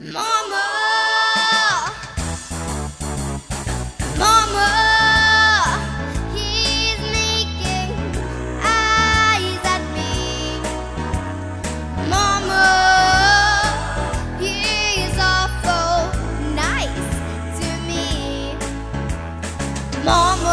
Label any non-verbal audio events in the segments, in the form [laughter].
Mama! Mama! He's making eyes at me. Mama! He's awful nice to me. Mama!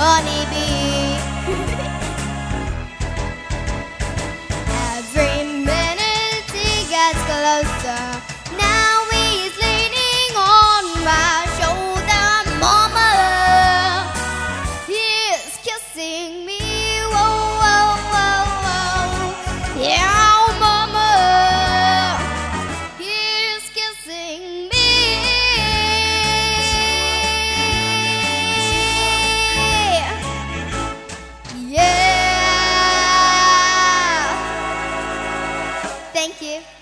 Honeybee. [laughs] Thank you.